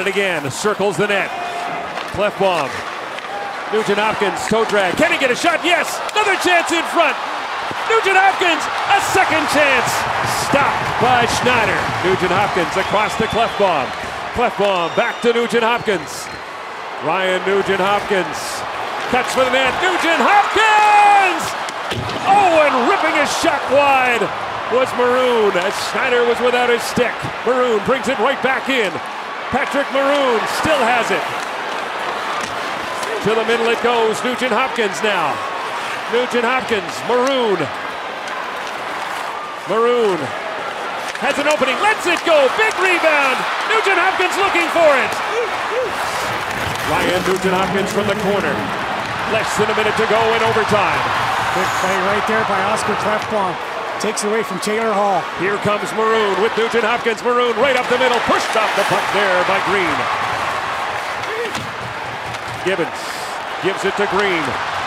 it again, circles the net. Klefbom. Nugent Hopkins, toe drag. Can he get a shot? Yes! Another chance in front. Nugent Hopkins, a second chance. Stopped by Schneider. Nugent Hopkins across to Klefbom. Klefbom back to Nugent Hopkins. Ryan Nugent Hopkins. Cuts for the net. Nugent Hopkins! Oh, and ripping his shot wide was Maroon as Schneider was without his stick. Maroon brings it right back in. Patrick Maroon still has it. To the middle it goes. Nugent Hopkins now. Nugent Hopkins, Maroon. Maroon has an opening, lets it go. Big rebound. Nugent Hopkins looking for it. Ryan Nugent Hopkins from the corner. Less than a minute to go in overtime. Big play right there by Oscar Klefbom. Takes it away from Taylor Hall. Here comes Maroon with Nugent Hopkins. Maroon right up the middle. Pushed off the puck there by Greene. Gibbons gives it to Greene.